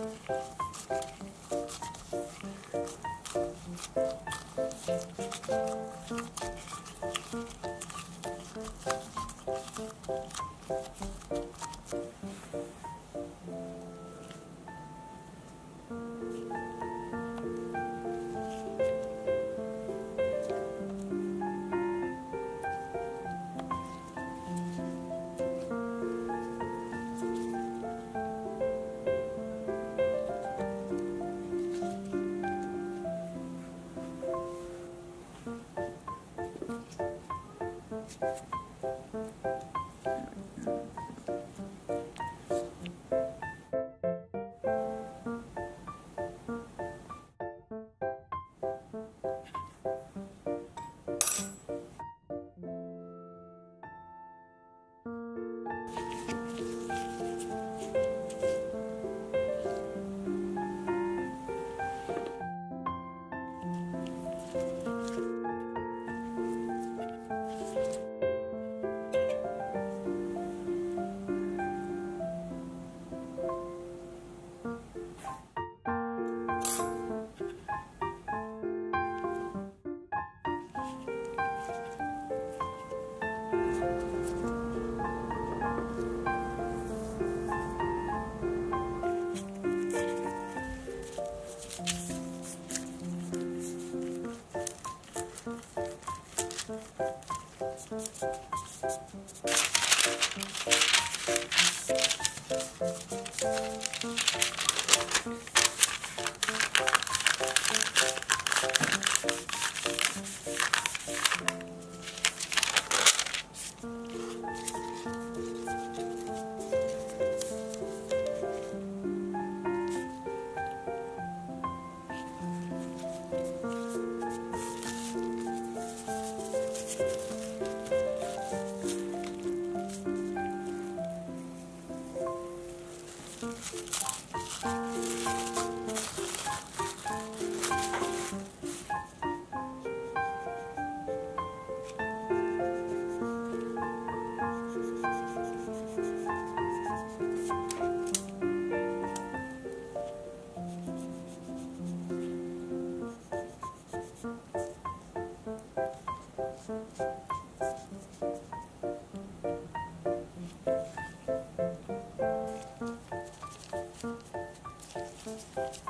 감사합니다. Thank